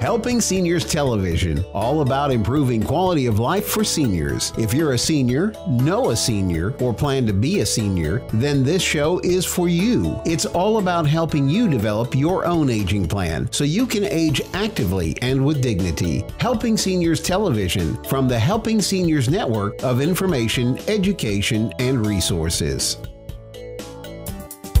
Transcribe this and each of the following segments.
Helping Seniors Television, all about improving quality of life for seniors. If you're a senior, know a senior, or plan to be a senior, then this show is for you. It's all about helping you develop your own aging plan so you can age actively and with dignity. Helping Seniors Television from the Helping Seniors Network of information, education, and resources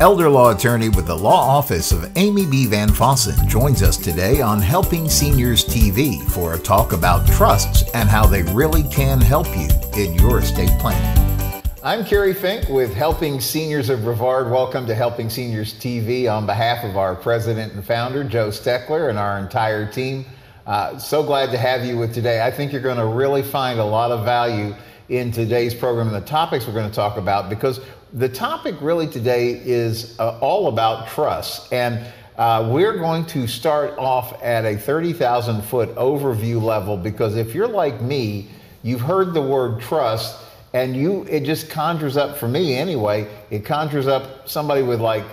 elder law attorney with the law office of Amy B. Van Fossen, joins us today on Helping Seniors TV for a talk about trusts and how they really can help you in your estate planning. I'm Kerry Fink with Helping Seniors of Brevard. Welcome to Helping Seniors TV on behalf of our president and founder, Joe Steckler, and our entire team. Uh, so glad to have you with today. I think you're going to really find a lot of value in today's program and the topics we're going to talk about because the topic really today is uh, all about trust. And uh, we're going to start off at a 30,000 foot overview level because if you're like me, you've heard the word trust and you it just conjures up for me anyway it conjures up somebody with like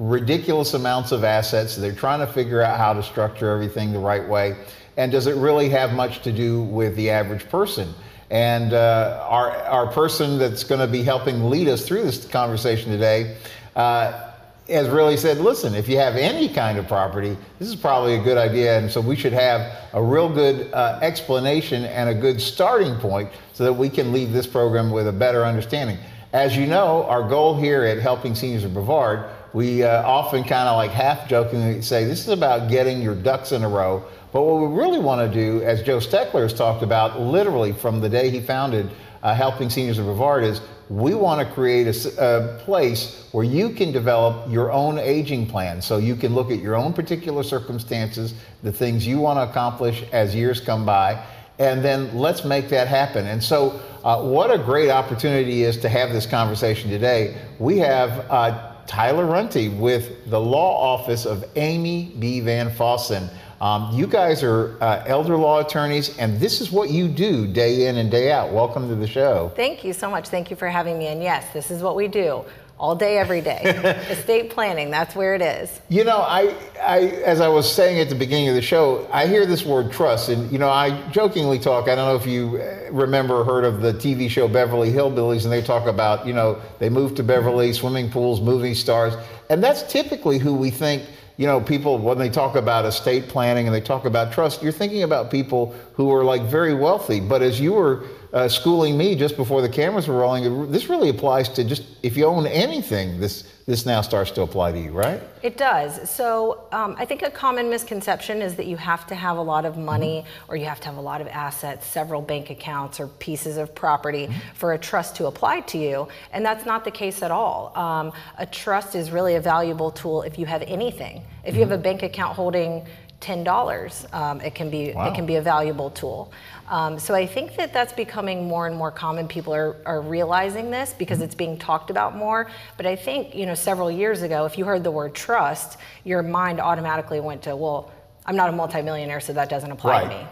ridiculous amounts of assets. They're trying to figure out how to structure everything the right way. And does it really have much to do with the average person and uh, our, our person that's going to be helping lead us through this conversation today uh, has really said, listen, if you have any kind of property, this is probably a good idea. And so we should have a real good uh, explanation and a good starting point so that we can leave this program with a better understanding. As you know, our goal here at Helping Seniors of Brevard, we uh, often kind of like half jokingly say, this is about getting your ducks in a row but what we really want to do, as Joe Steckler has talked about, literally from the day he founded uh, Helping Seniors of Brevard, is we want to create a, a, place where you can develop your own aging plan. So you can look at your own particular circumstances, the things you want to accomplish as years come by, and then let's make that happen. And so, uh, what a great opportunity is to have this conversation today. We have uh, Tyler Runte with the law office of Amy B. Van Fossen. Um, you guys are uh, elder law attorneys, and this is what you do day in and day out. Welcome to the show. Thank you so much. Thank you for having me. And yes, this is what we do all day, every day. Estate planning, that's where it is. You know, I, I, as I was saying at the beginning of the show, I hear this word trust, and you know, I jokingly talk. I don't know if you uh, remember or heard of the TV show Beverly Hillbillies, and they talk about, you know, they move to Beverly, swimming pools, movie stars, and that's typically who we think you know, people, when they talk about estate planning and they talk about trust, you're thinking about people who are like very wealthy. But as you were uh, schooling me just before the cameras were rolling, this really applies to just if you own anything, this this now starts to apply to you, right? It does. So um, I think a common misconception is that you have to have a lot of money mm-hmm. or you have to have a lot of assets, several bank accounts or pieces of property mm-hmm. for a trust to apply to you. And that's not the case at all. Um, a trust is really a valuable tool if you have anything. If you have a mm-hmm. bank account holding ten dollars, um, it can be wow. it can be a valuable tool. Um, so I think that that's becoming more and more common. People are, are realizing this because mm-hmm. it's being talked about more. But I think you know several years ago, if you heard the word trust, your mind automatically went to well, I'm not a multimillionaire, so that doesn't apply right. to me.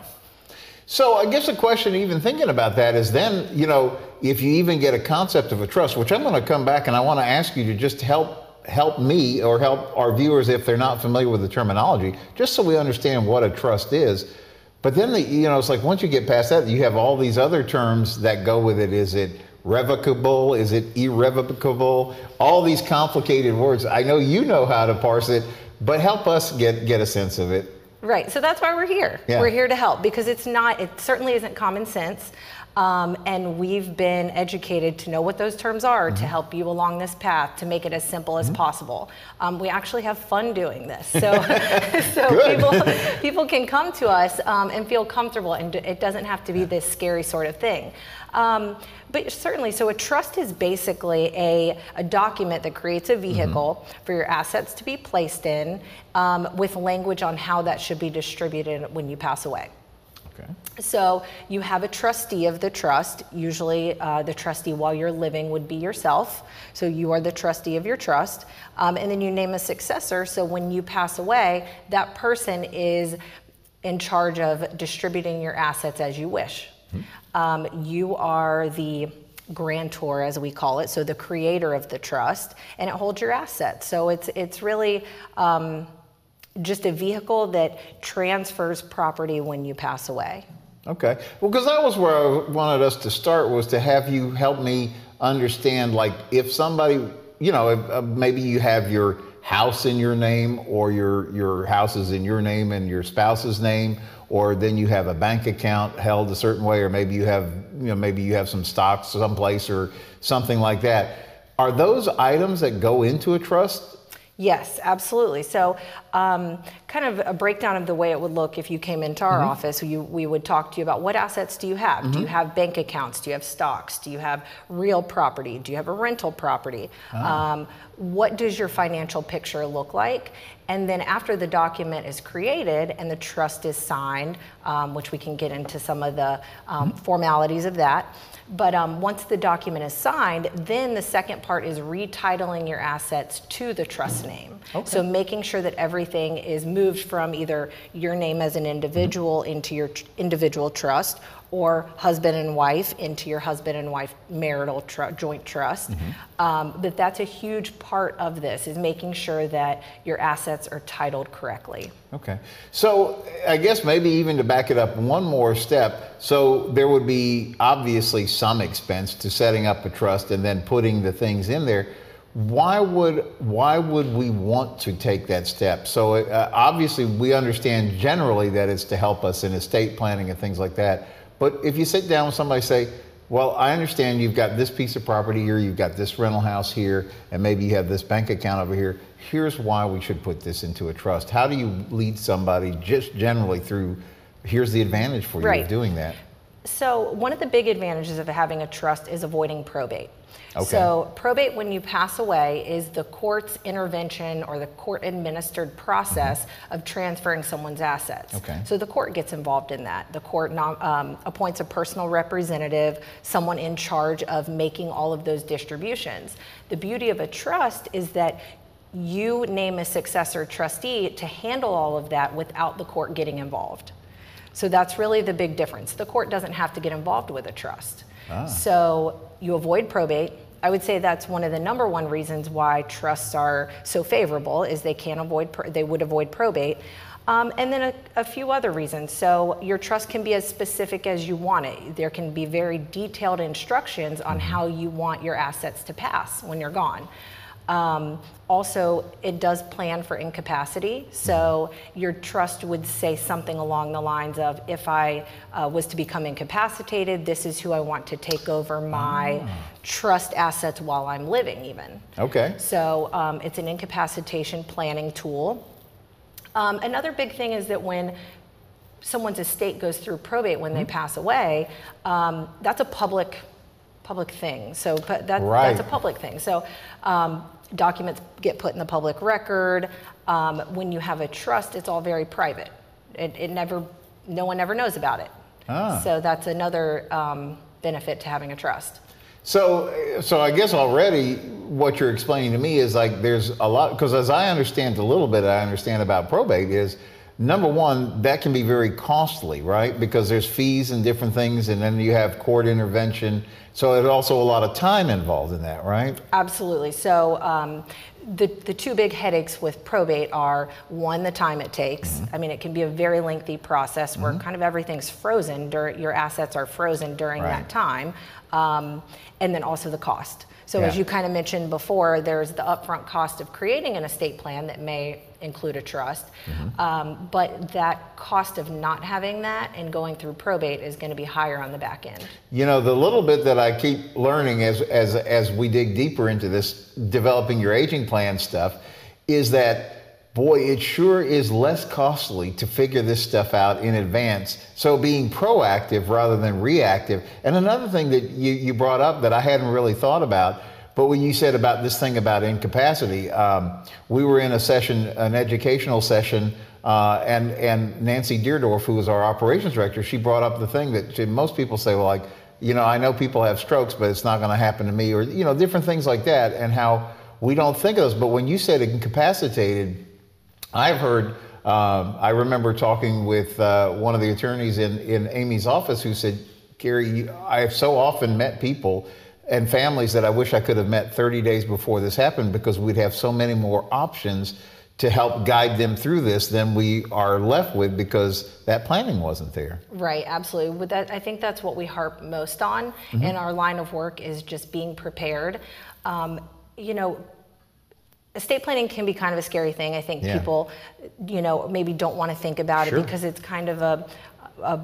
So I guess the question, even thinking about that, is then you know if you even get a concept of a trust, which I'm going to come back and I want to ask you to just help help me or help our viewers if they're not familiar with the terminology, just so we understand what a trust is. But then, the, you know, it's like once you get past that, you have all these other terms that go with it. Is it revocable? Is it irrevocable? All these complicated words. I know you know how to parse it, but help us get, get a sense of it. Right. So that's why we're here. Yeah. We're here to help because it's not, it certainly isn't common sense. Um, and we've been educated to know what those terms are mm-hmm. to help you along this path to make it as simple as mm-hmm. possible. Um, we actually have fun doing this, so so people people can come to us um, and feel comfortable, and it doesn't have to be this scary sort of thing. Um, but certainly, so a trust is basically a, a document that creates a mm-hmm. vehicle mm-hmm. for your assets to be placed in um, with language on how that should be distributed when you pass away. Okay. So you have a trustee of the trust. Usually, uh, the trustee while you're living would be yourself. So you are the trustee of your trust. Um, and then you name a successor. So when you pass away, that person is in charge of distributing your assets as you wish. Mm-hmm. Um, you are the grantor, as we call it, so the creator of the trust, and it holds your assets. So it's it's really um, just a vehicle that transfers property when you pass away. Okay. Well, because that was where I wanted us to start was to have you help me understand, like, if somebody, you know, if, uh, maybe you have your house in your name or your your house is in your name and your spouse's name or then you have a bank account held a certain way or maybe you have you know maybe you have some stocks someplace or something like that are those items that go into a trust Yes, absolutely. So, um, kind of a breakdown of the way it would look if you came into our mm-hmm. office. You, we would talk to you about what assets do you have? Mm-hmm. Do you mm-hmm. have bank accounts? Do you have stocks? Do you have real property? Do you have a rental property? Ah. Um, what does your financial picture look like? And then after the document is created and the trust is signed, um, which we can get into some of the um, mm-hmm. formalities of that. But um, once the document is signed, then the second part is retitling your assets to the trust name. Okay. So making sure that everything is moved from either your name as an individual into your tr- individual trust or husband and wife into your husband and wife marital tr- joint trust. Mm-hmm. Um, but that's a huge part of this is making sure that your assets are titled correctly. Okay. So I guess maybe even to back it up one more step. So there would be obviously some expense to setting up a trust and then putting the things in there. Why would why would we want to take that step? So uh, obviously we understand generally that it's to help us in estate planning and things like that but if you sit down with somebody say, well, I understand you've got this piece of property here, you've got this rental house here, and maybe you have this bank account over here. Here's why we should put this into a trust. How do you lead somebody just generally through here's the advantage for you right. of doing that? So, one of the big advantages of having a trust is avoiding probate. Okay. So, probate, when you pass away, is the court's intervention or the court administered process mm-hmm. of transferring someone's assets. Okay. So, the court gets involved in that. The court um, appoints a personal representative, someone in charge of making all of those distributions. The beauty of a trust is that you name a successor trustee to handle all of that without the court getting involved. So that's really the big difference. The court doesn't have to get involved with a trust. Ah. So you avoid probate. I would say that's one of the number one reasons why trusts are so favorable is they can avoid they would avoid probate. Um, and then a, a, few other reasons. So your trust can be as specific as you want it. There can be very detailed instructions on mm-hmm. how you want your assets to pass when you're gone. Um, also, it does plan for incapacity. So your trust would say something along the lines of if I uh, was to become incapacitated, this is who I want to take over my ah. trust assets while I'm living, even. Okay. So um, it's an incapacitation planning tool. Um, another big thing is that when someone's estate goes through probate when mm-hmm. they pass away, um, that's a public public thing. So but that, right. that's a public thing. So um, documents get put in the public record. Um, when you have a trust, it's all very private. It, it never, no one ever knows about it. Ah. So that's another um, benefit to having a trust. So, so I guess already what you're explaining to me is like there's a lot because as I understand a little bit, I understand about probate is number one that can be very costly, right? Because there's fees and different things, and then you have court intervention so there's also a lot of time involved in that, right? Absolutely. So um, the, the two big headaches with probate are one, the time it takes. Mm-hmm. I mean, it can be a very lengthy process where mm-hmm. kind of everything's frozen, during, your assets are frozen during right. that time. Um, and then also the cost. So, yeah. as you kind of mentioned before, there's the upfront cost of creating an estate plan that may include a trust. Mm-hmm. Um, but that cost of not having that and going through probate is going to be higher on the back end. You know, the little bit that I keep learning as, as, as we dig deeper into this developing your aging plan stuff is that boy, it sure is less costly to figure this stuff out in advance. So being proactive rather than reactive. And another thing that you, you brought up that I hadn't really thought about but when you said about this thing about incapacity, um, we were in a session, an educational session, uh, and and Nancy Deerdorf, who was our operations director, she brought up the thing that she, most people say, well, like, you know, I know people have strokes, but it's not going to happen to me, or you know, different things like that, and how we don't think of those. But when you said incapacitated, I've heard. Um, I remember talking with uh, one of the attorneys in, in Amy's office who said, Kerry, I have so often met people and families that I wish I could have met 30 days before this happened because we'd have so many more options to help guide them through this than we are left with because that planning wasn't there. Right, absolutely. With that, I think that's what we harp most on mm-hmm. in our line of work is just being prepared. Um, you know, estate planning can be kind of a scary thing. I think yeah. people, you know, maybe don't want to think about sure. it because it's kind of a, a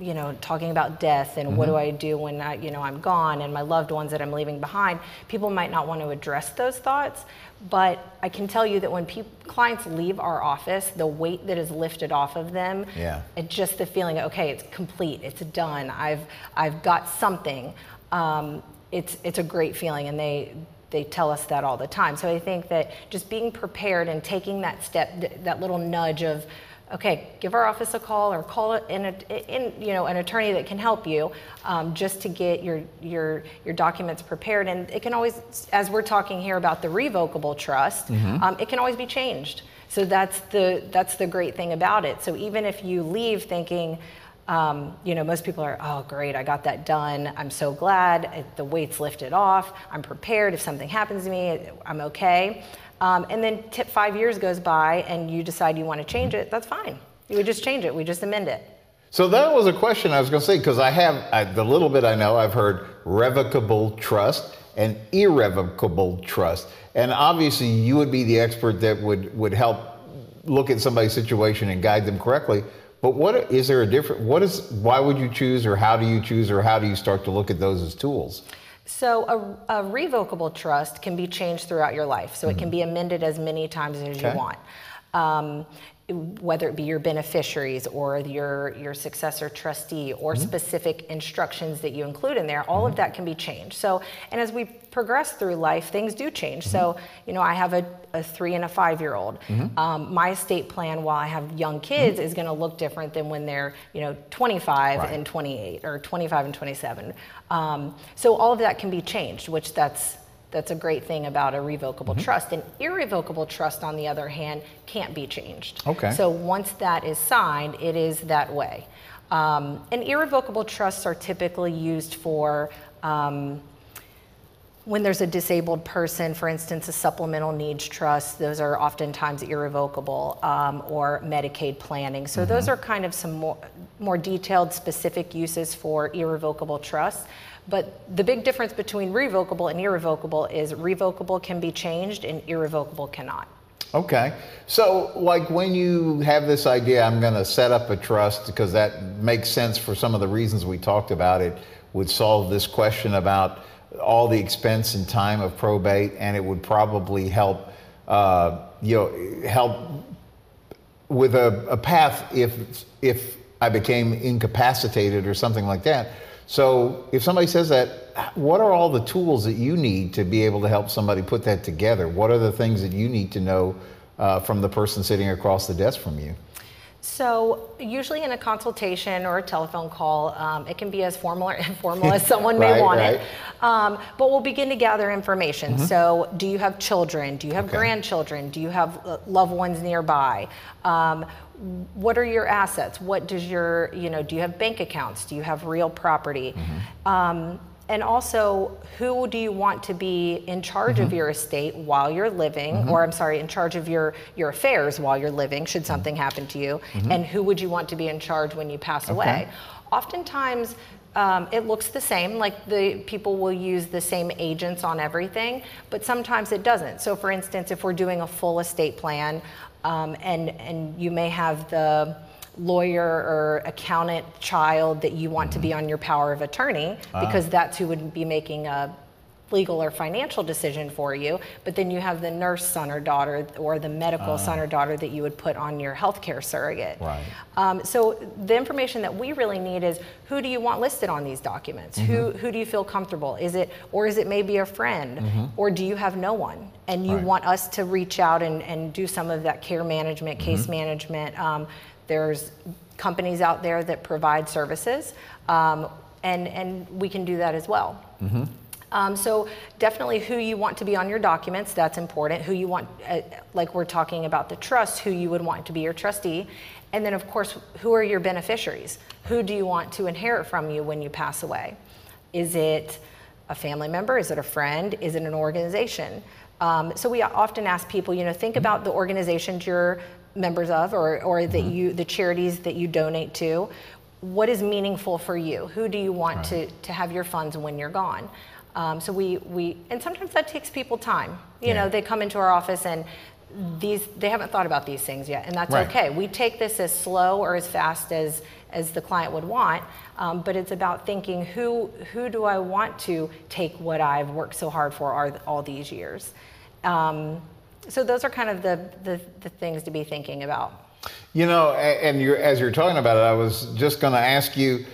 you know, talking about death and mm-hmm. what do I do when I, you know, I'm gone and my loved ones that I'm leaving behind. People might not want to address those thoughts, but I can tell you that when clients leave our office, the weight that is lifted off of them, yeah, it's just the feeling, okay, it's complete, it's done. I've I've got something. Um, it's it's a great feeling, and they they tell us that all the time. So I think that just being prepared and taking that step, that little nudge of okay, give our office a call or call in, a, in you know, an attorney that can help you um, just to get your, your, your documents prepared. And it can always, as we're talking here about the revocable trust, mm-hmm. um, it can always be changed. So that's the, that's the great thing about it. So even if you leave thinking, um, you know, most people are, oh, great, I got that done. I'm so glad. The weight's lifted off. I'm prepared. If something happens to me, I'm okay. Um, and then five years goes by and you decide you want to change it, that's fine. You would just change it. We just amend it. So that was a question I was going to say because I have I, the little bit I know I've heard revocable trust and irrevocable trust, and obviously you would be the expert that would would help look at somebody's situation and guide them correctly. But what is there a different? What is why would you choose, or how do you choose, or how do you start to look at those as tools? So a, a, revocable trust can be changed throughout your life. So mm-hmm. it can be mm-hmm. amended as many times as okay. you want. Um, whether it be your beneficiaries or your, your successor trustee or mm-hmm. specific instructions that you include in there, all mm-hmm. of that can be changed. So, and as we progress through life, things do change. So, mm-hmm. you know, I have a, a three and a five year old. Mm-hmm. Um, my estate plan while I have young kids mm-hmm. is going to look different than when they're, you know, 25 right. and 28 or 25 and 27. Um, so all of that can be changed, which that's that's a great thing about a revocable mm-hmm. trust. An irrevocable trust, on the other hand, can't be changed. Okay. So once that is signed, it is that way. Um, and irrevocable trusts are typically used for um, when there's a disabled person, for instance, a supplemental needs trust, those are oftentimes irrevocable, um, or Medicaid planning. So mm-hmm. those are kind of some more, more detailed, specific uses for irrevocable trusts. But the big difference between revocable and irrevocable is revocable can be changed and irrevocable cannot. Okay. So, like when you have this idea, I'm going to set up a trust because that makes sense for some of the reasons we talked about, it would solve this question about all the expense and time of probate, and it would probably help, uh, you know, help with a, a path if if I became incapacitated or something like that. So if somebody says that, what are all the tools that you need to be able to help somebody put that together? What are the things that you need to know uh, from the person sitting across the desk from you? So usually in a consultation or a telephone call, um, it can be as formal or informal as someone may want right. it. Um, but we'll begin to gather information. Mm-hmm. So do you have children? Do you have okay. grandchildren? Do you have uh, loved ones nearby? Um, what are your assets? What does your, you know, do you have bank accounts? Do you have real property? Mm-hmm. Um, and also, who do you want to be in charge mm-hmm. of your estate while you're living, mm-hmm. or I'm sorry, in charge of your, your affairs while you're living, should mm-hmm. something happen to you? Mm-hmm. And who would you want to be in charge when you pass okay. away? Oftentimes, um, it looks the same, like the people will use the same agents on everything, but sometimes it doesn't. So, for instance, if we're doing a full estate plan, um, and, and you may have the lawyer or accountant child that you want mm-hmm. to be mm-hmm. on your power of attorney ah. because that's who would be making a legal or financial decision for you, but then you have the nurse son or daughter or the medical uh, son or daughter that you would put on your healthcare surrogate. Right. Um, so the information that we really need is who do you want listed on these documents? Mm-hmm. Who who do you feel comfortable? Is it or is it maybe a friend? Mm-hmm. Or do you have no one? And you right. want us to reach out and, and do some of that care management, case mm-hmm. management. Um, there's companies out there that provide services, um, and, and we can do that as well. Um, so definitely who you want to be on your documents, that's important. Who you want, uh, like we're talking about the trust, who you would want to be your trustee. And then of course, who are your beneficiaries? Who do you want to inherit from you when you pass away? Is it a family member? Is it a friend? Is it an organization? Um, so we often ask people, you know, think about the organizations you're members of or, or that mm-hmm. you the charities that you donate to what is meaningful for you who do you want right. to, to have your funds when you're gone um, so we, we and sometimes that takes people time you yeah. know they come into our office and these they haven't thought about these things yet and that's right. okay we take this as slow or as fast as as the client would want um, but it's about thinking who who do i want to take what i've worked so hard for all, all these years um, so those are kind of the, the, the things to be thinking about. You know, and you're, as you're talking about it, I was just going to ask you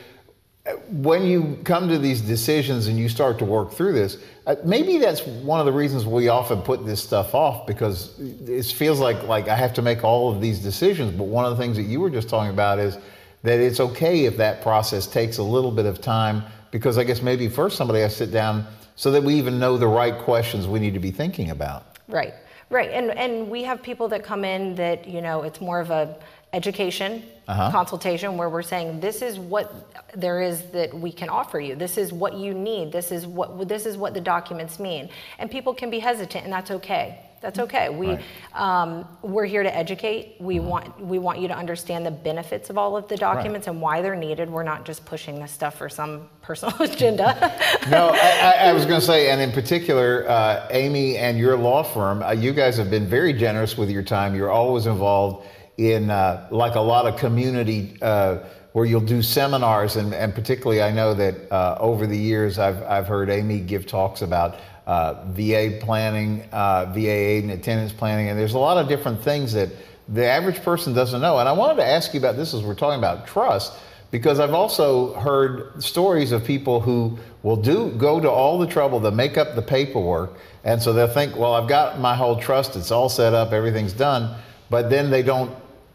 when you come to these decisions and you start to work through this, uh, maybe that's one of the reasons we often put this stuff off because it feels like like I have to make all of these decisions. But one of the things that you were just talking about is that it's okay if that process takes a little bit of time because I guess maybe first somebody has to sit down so that we even know the right questions we need to be thinking about. Right. Right, and and we have people that come in that you know it's more of a education uh-huh. consultation where we're saying this is what there is that we can offer you. This is what you need. This is what this is what the documents mean, and people can be hesitant, and that's okay. That's okay. We right. um, we're here to educate. We mm-hmm. want we want you to understand the benefits of all of the documents right. and why they're needed. We're not just pushing this stuff for some personal agenda. no, I, I, was going to say, and in particular, uh, Amy and your law firm, uh, you guys have been very generous with your time. You're always involved in uh, like a lot of community uh, where you'll do seminars, and, and particularly, I know that uh, over the years, I've I've heard Amy give talks about uh, VA planning, uh, VA aid and attendance planning, and there's a lot of different things that the average person doesn't know. And I wanted to ask you about this as we're talking about trust, because I've also heard stories of people who will do go to all the trouble to make up the paperwork, and so they'll think, well, I've got my whole trust, it's all set up, everything's done, but then they don't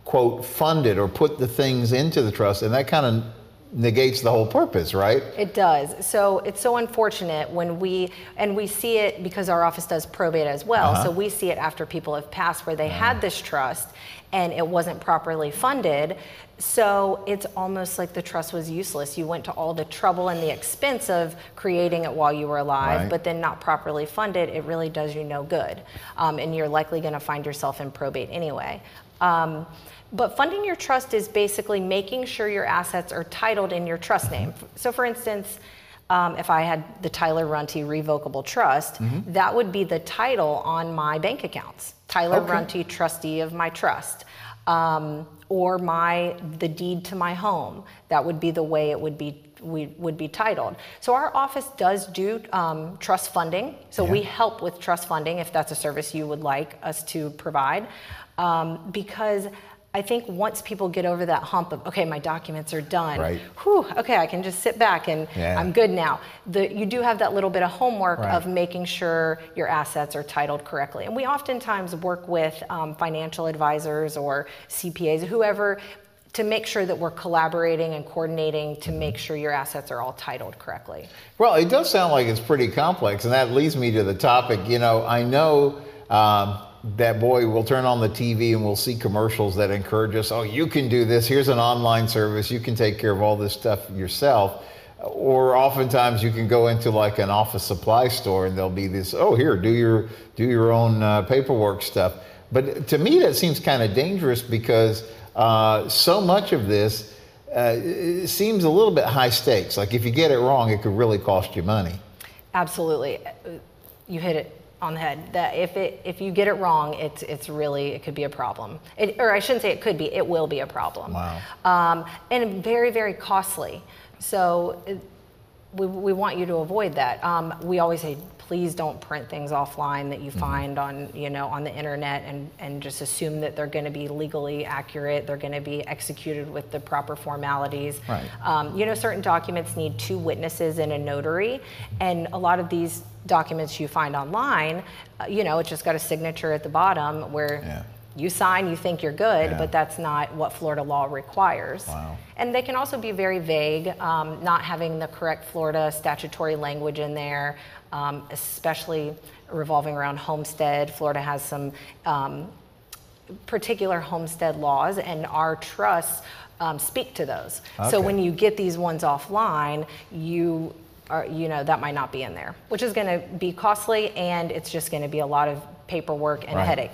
quote funded or put the things into the trust, and that kind of negates the whole purpose, right? It does. So it's so unfortunate when we, and we see it because our office does probate as well. Uh-huh. So we see it after people have passed where they uh-huh. had this trust and it wasn't properly funded. So it's almost like the trust was useless. You went to all the trouble and the expense of creating it while you were alive, right. but then not properly funded, it really does you no good. Um, and you're likely going to find yourself in probate anyway. Um, but funding your trust is basically making sure your assets are titled in your trust name. So, for instance, um, if I had the Tyler Runte Revocable Trust, mm-hmm. that would be the title on my bank accounts. Tyler okay. Runte, trustee of my trust. Um, or my the deed to my home. That would be the way it would be we would be titled. So our office does do um, trust funding. So yeah. we help with trust funding if that's a service you would like us to provide, um, because I think once people get over that hump of okay, my documents are done. Right. Whew, okay, I can just sit back and yeah. I'm good now. The, you do have that little bit of homework right. of making sure your assets are titled correctly. And we oftentimes work with um, financial advisors or CPAs, whoever, to make sure that we're collaborating and coordinating to mm-hmm. make sure your assets are all titled correctly. Well, it does sound like it's pretty complex, and that leads me to the topic. You know, I know. Um, that boy will turn on the TV and we'll see commercials that encourage us, oh, you can do this. Here's an online service. You can take care of all this stuff yourself. Or oftentimes you can go into like an office supply store and there'll be this, oh, here, do your, do your own uh, paperwork stuff. But to me, that seems kind of dangerous because uh, so much of this uh, seems a little bit high stakes. Like if you get it wrong, it could really cost you money. Absolutely. You hit it on the head that if it if you get it wrong it's it's really it could be a problem. It, or i shouldn't say it could be it will be a problem. Wow. Um, and very very costly. So it, we, we want you to avoid that. Um, we always say please don't print things offline that you mm-hmm. find on you know on the internet and and just assume that they're going to be legally accurate they're going to be executed with the proper formalities right. Um, you know certain documents need two witnesses and a notary and a lot of these documents you find online, uh, you know, it's just got a signature at the bottom where yeah. You sign, you think you're good, yeah. but that's not what Florida law requires. Wow. And they can also be very vague, um, not having the correct Florida statutory language in there, um, especially revolving around homestead. Florida has some um, particular homestead laws, and our trusts um, speak to those. Okay. So when you get these ones offline, you or, you know, that might not be in there, which is going to be costly and it's just going to be a lot of paperwork and right. a headache.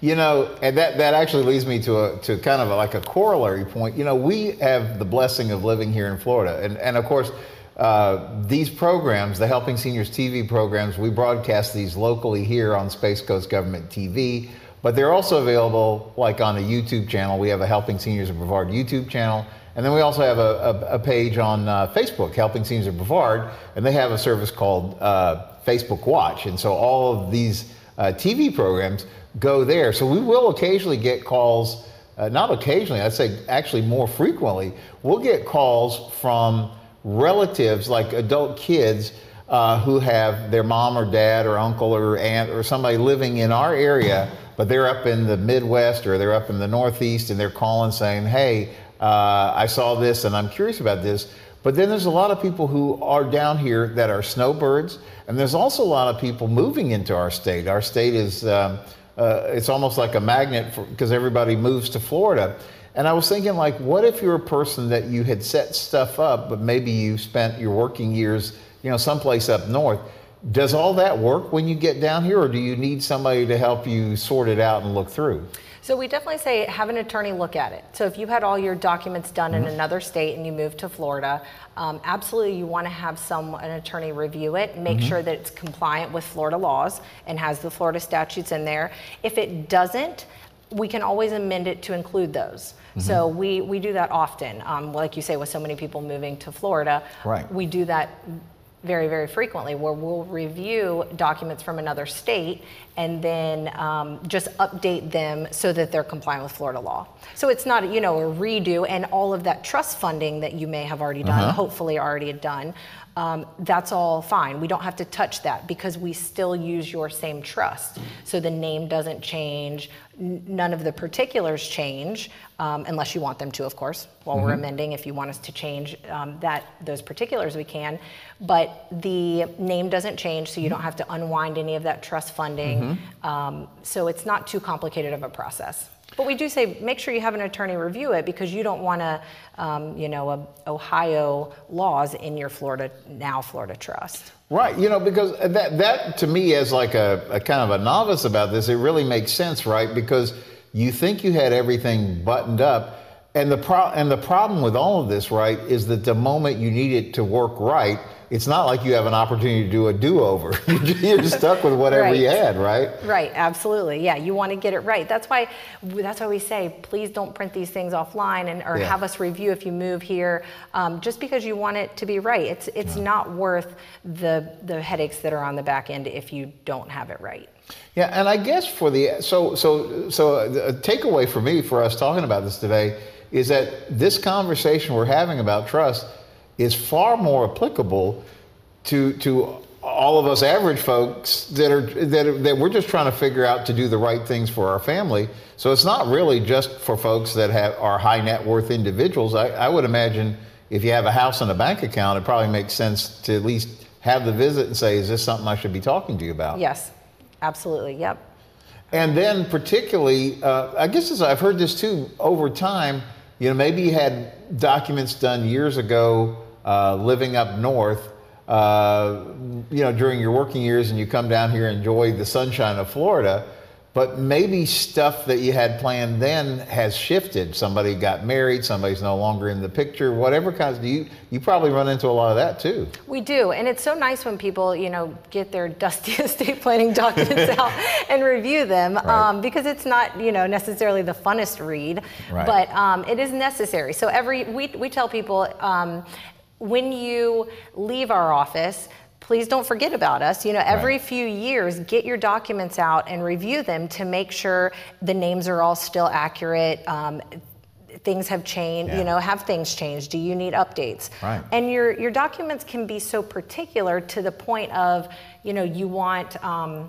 You know, and that, that actually leads me to a to kind of a, like a corollary point. You know, we have the blessing of living here in Florida, and and of course, uh, these programs, the Helping Seniors TV programs, we broadcast these locally here on Space Coast Government TV, but they're also available like on a YouTube channel. We have a Helping Seniors of Brevard YouTube channel. And then we also have a, a, a page on uh, Facebook, Helping Seniors of Brevard, and they have a service called uh, Facebook Watch. And so all of these uh, TV programs go there. So we will occasionally get calls, uh, not occasionally, I'd say actually more frequently, we'll get calls from relatives, like adult kids, uh, who have their mom or dad or uncle or aunt or somebody living in our area, but they're up in the Midwest or they're up in the Northeast and they're calling saying, hey, uh, I saw this and I'm curious about this. But then there's a lot of people who are down here that are snowbirds, and there's also a lot of people moving into our state. Our state is, um, uh, it's almost like a magnet because everybody moves to Florida. And I was thinking, like, what if you're a person that you had set stuff up, but maybe you spent your working years, you know, someplace up north? Does all that work when you get down here, or do you need somebody to help you sort it out and look through? So we definitely say have an attorney look at it. So if you had all your documents done mm-hmm. in another state and you moved to Florida, um, absolutely you want to have some an attorney review it, make mm-hmm. sure that it's compliant with Florida laws and has the Florida statutes in there. If it doesn't, we can always amend it to include those. Mm-hmm. So we, we do that often. Um, like you say, with so many people moving to Florida, right. we do that very, very frequently where we'll review documents from another state and then um, just update them so that they're compliant with Florida law. So it's not, you know, a redo and all of that trust funding that you may have already done, uh-huh. hopefully already done, um, that's all fine. We don't have to touch that because we still use your same trust. So the name doesn't change, N- none of the particulars change, um, unless you want them to, of course. While mm-hmm. we're amending, if you want us to change um, that those particulars, we can. But the name doesn't change, so you don't have to unwind any of that trust funding. Mm-hmm. Um, so it's not too complicated of a process. But we do say make sure you have an attorney review it because you don't want to, um, you know, a, Ohio laws in your Florida now Florida trust. Right, you know, because that that to me as like a, a kind of a novice about this, it really makes sense, right? Because you think you had everything buttoned up, and the pro- and the problem with all of this, right, is that the moment you need it to work right it's not like you have an opportunity to do a do-over. You're stuck with whatever right. you had, right? Right, absolutely. Yeah, you want to get it right. That's why that's why we say please don't print these things offline and or yeah. have us review if you move here, um, just because you want it to be right. It's it's yeah. not worth the the headaches that are on the back end if you don't have it right. Yeah, and I guess for the so so so a takeaway for me for us talking about this today is that this conversation we're having about trust is far more applicable to to all of us average folks that are that, are, that we're just trying to figure out to do the right things for our family. So it's not really just for folks that have are high net worth individuals. I, I would imagine if you have a house and a bank account, it probably makes sense to at least have the visit and say, "Is this something I should be talking to you about?" Yes, absolutely. Yep. And then, particularly, uh, I guess as I've heard this too over time. You know, maybe you had documents done years ago uh, living up north, uh, you know, during your working years and you come down here and enjoy the sunshine of Florida, but maybe stuff that you had planned then has shifted. Somebody got married, somebody's no longer in the picture, whatever kinds. Do you you probably run into a lot of that too? We do, and it's so nice when people you know get their dusty estate planning documents out and review them right. um, because it's not you know necessarily the funnest read, right. but um, it is necessary. So every we we tell people. Um, when you leave our office, please don't forget about us. You know, every right. few years, get your documents out and review them to make sure the names are all still accurate. Um, things have changed yeah. you know have things changed do you need updates right. and your your documents can be so particular to the point of you know you want um,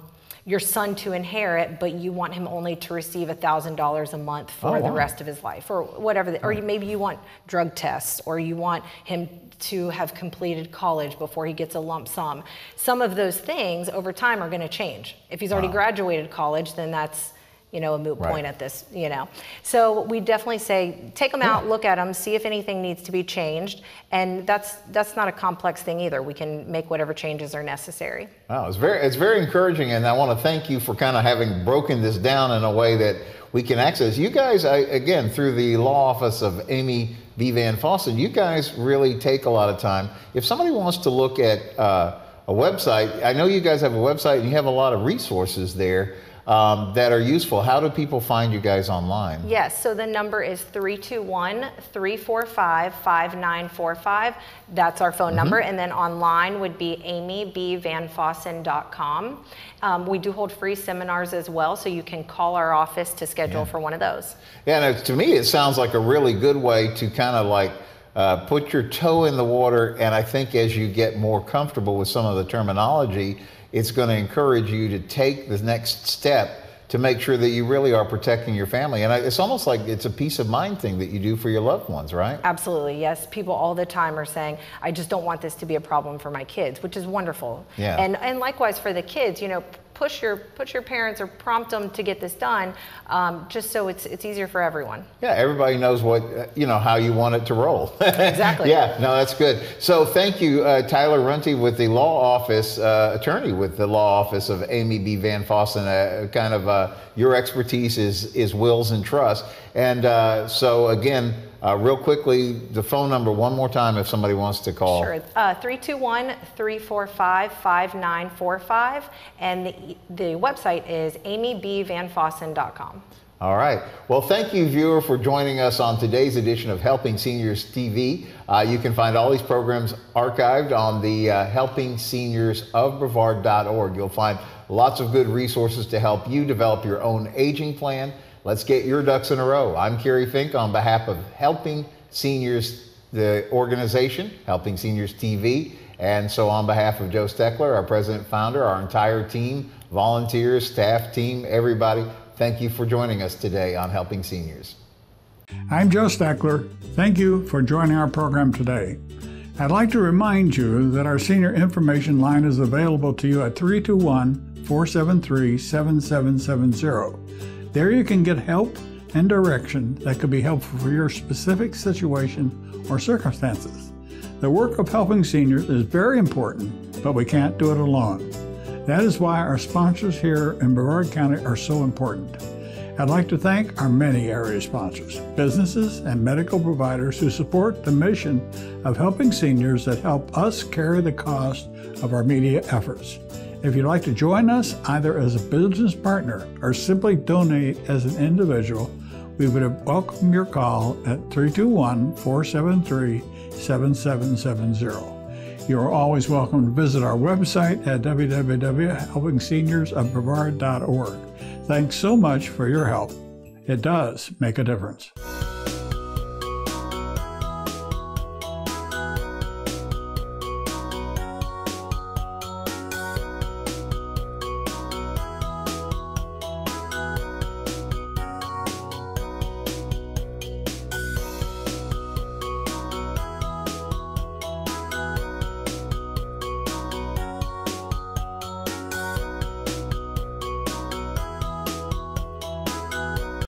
your son to inherit, but you want him only to receive $1,000 a month for oh, wow. the rest of his life, or whatever. The, or maybe you want drug tests, or you want him to have completed college before he gets a lump sum. Some of those things over time are going to change. If he's already wow. graduated college, then that's you know, a moot right. point at this, you know. So we definitely say take them out, look at them, see if anything needs to be changed, and that's that's not a complex thing either. We can make whatever changes are necessary. Wow, it's very it's very encouraging, and I want to thank you for kind of having broken this down in a way that we can access. You guys, I, again, through the law office of Amy B. Van Fossen, you guys really take a lot of time. If somebody wants to look at uh, a website, I know you guys have a website and you have a lot of resources there um, that are useful. How do people find you guys online? Yes, so the number is 321 345 5945. That's our phone mm-hmm. number. And then online would be amybvanfossen.com. Um, we do hold free seminars as well, so you can call our office to schedule yeah. for one of those. Yeah, and to me, it sounds like a really good way to kind of like uh, put your toe in the water. And I think as you get more comfortable with some of the terminology, it's going to encourage you to take the next step to make sure that you really are protecting your family. And it's almost like it's a peace of mind thing that you do for your loved ones, right? Absolutely, yes. People all the time are saying, I just don't want this to be a problem for my kids, which is wonderful. Yeah. And, and likewise for the kids, you know, push your push your parents or prompt them to get this done, um, just so it's it's easier for everyone. Yeah, everybody knows what you know how you want it to roll. exactly. Yeah, no, that's good. So thank you, uh, Tyler Runte, with the law office uh, attorney with the law office of Amy B. Van Fossen. Uh, kind of uh, your expertise is is wills and trust, and uh, so again. Uh, real quickly, the phone number one more time if somebody wants to call. Sure. Uh, 321 345 5945. And the, the website is amybvanfossen.com. All right. Well, thank you, viewer, for joining us on today's edition of Helping Seniors TV. Uh, you can find all these programs archived on the uh, helpingseniorsofbrevard.org. You'll find lots of good resources to help you develop your own aging plan Let's get your ducks in a row. I'm Kerry Fink on behalf of Helping Seniors, the organization, Helping Seniors TV. And so, on behalf of Joe Steckler, our president founder, our entire team, volunteers, staff team, everybody, thank you for joining us today on Helping Seniors. I'm Joe Steckler. Thank you for joining our program today. I'd like to remind you that our senior information line is available to you at 321 473 7770. There you can get help and direction that could be helpful for your specific situation or circumstances. The work of helping seniors is very important, but we can't do it alone. That is why our sponsors here in Brevard County are so important. I'd like to thank our many area sponsors, businesses, and medical providers who support the mission of helping seniors that help us carry the cost of our media efforts. If you'd like to join us either as a business partner or simply donate as an individual, we would welcome your call at 321 473 7770. You are always welcome to visit our website at www.helpingseniorsofbrevard.org. Thanks so much for your help. It does make a difference.